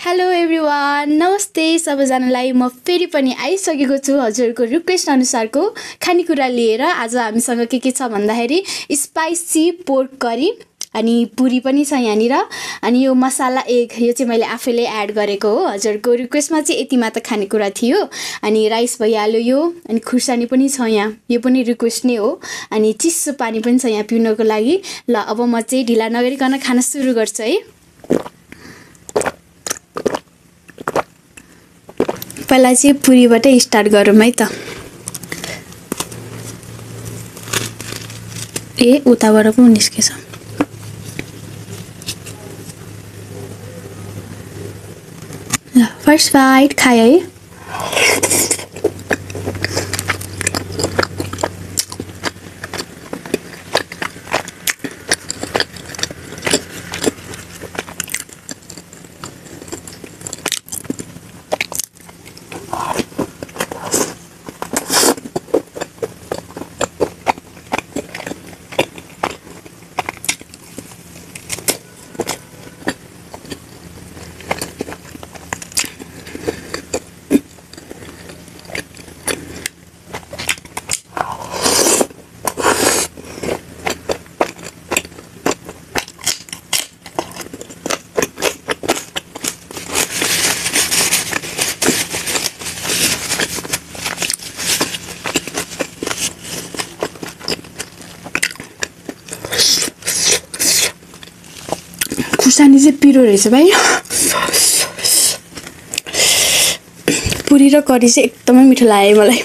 Hello everyone नमस्ते सबैजनालाई म फेरि पनि आइसकेको छु हजुरको रिक्वेस्ट अनुसारको खानेकुरा लिएर। आज हामीसँग के के छ भन्दाखेरि स्पाइसी पोर्क करी अनि पुरी पनि छ यहाँनिर। अनि यो मसाला एग यो चाहिँ मैले आफैले एड गरेको हो। हजुरको रिक्वेस्टमा चाहिँ यति मात्र खानेकुरा थियो। अनि राइस भइहाल्यो यो अनि खुर्सानी पनि छ यहाँ। यो पनि रिक्वेस्ट नै हो। अनि चिसो पानी पनि छ यहाँ पिउनको लागि। ल अब म चाहिँ ढिला नगरिकन खाना सुरु गर्छु है। पहिला चाहिँ पुरीबाटै स्टार्ट गरौँ है त। ए उताबाट पो निस्केछ। फर्स्ट बाइट खाएँ है। खुर्सानी चाहिँ पिरो रहेछ भाइ। पुरी र करी चाहिँ एकदमै मिठो लाग्यो मलाई।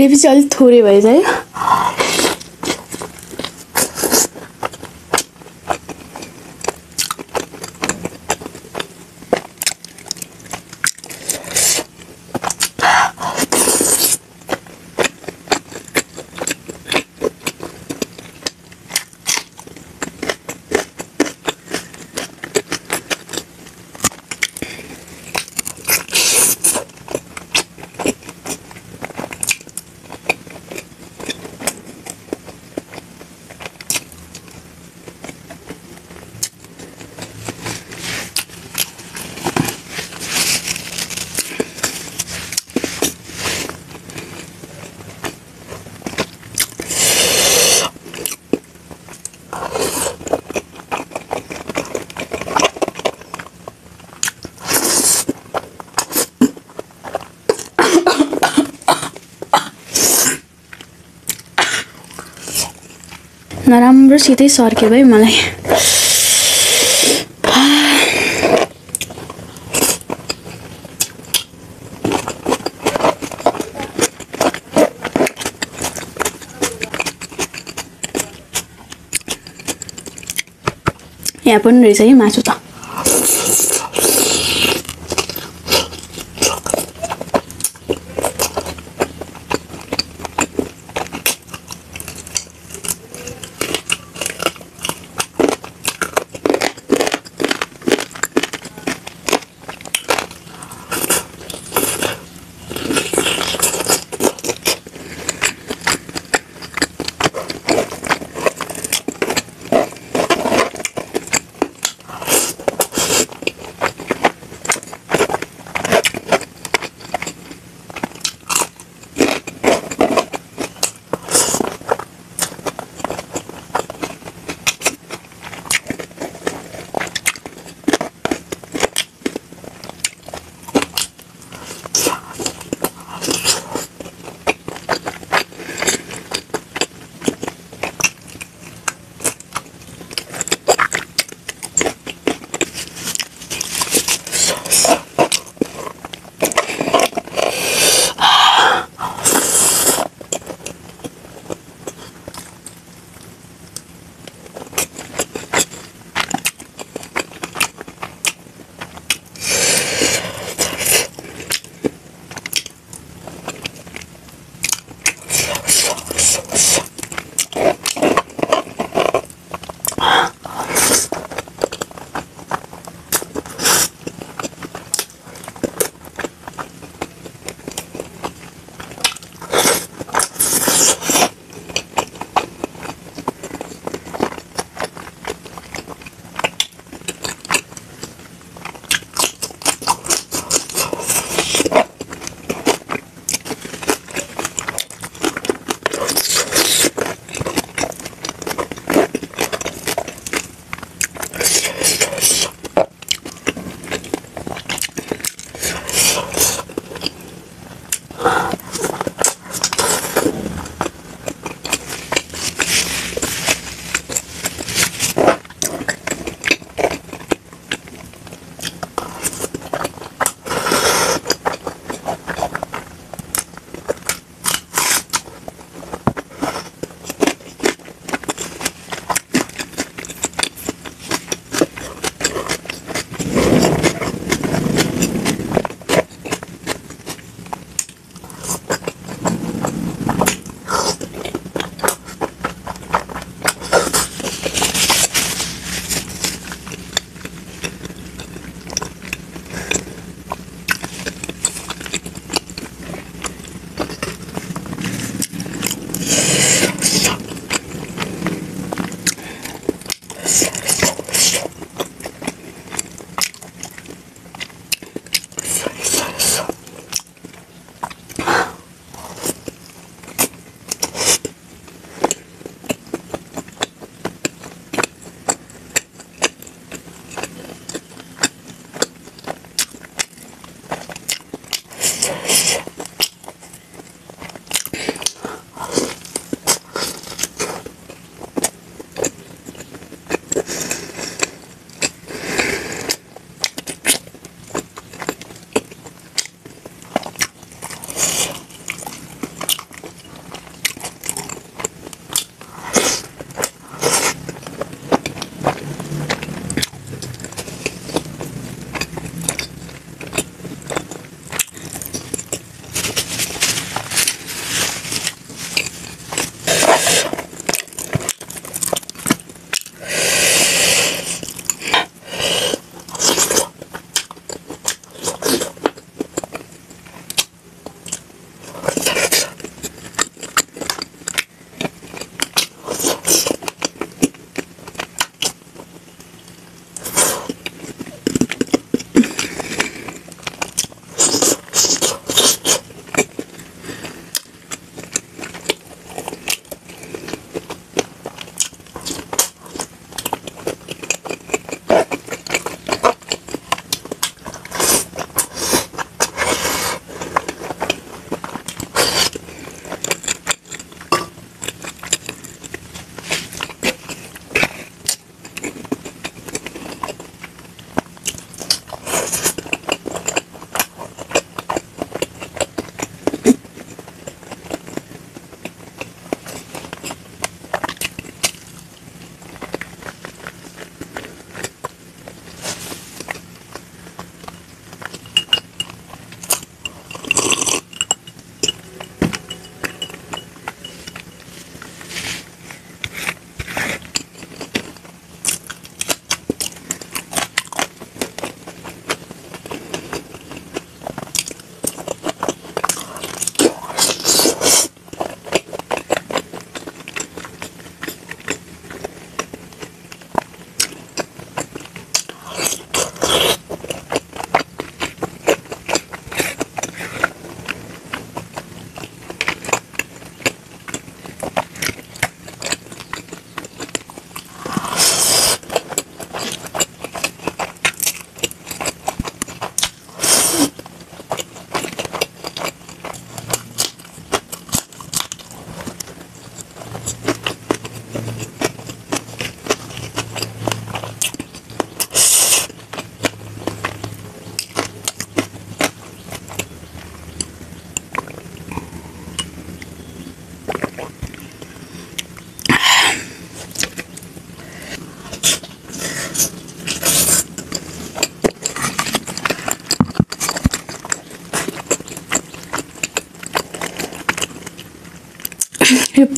ग्रेभी चाहिँ थोड़े थोरै भएछ है नराम्रोसितै सर्क्यो भाइ मलाई। यहाँ पनि रहेछ है मासु त।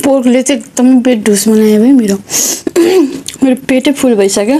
पोर्कले चाहिँ एकदमै पेट ढुस बनायो है मेरो। मेरो पेटै फुल भइसक्यो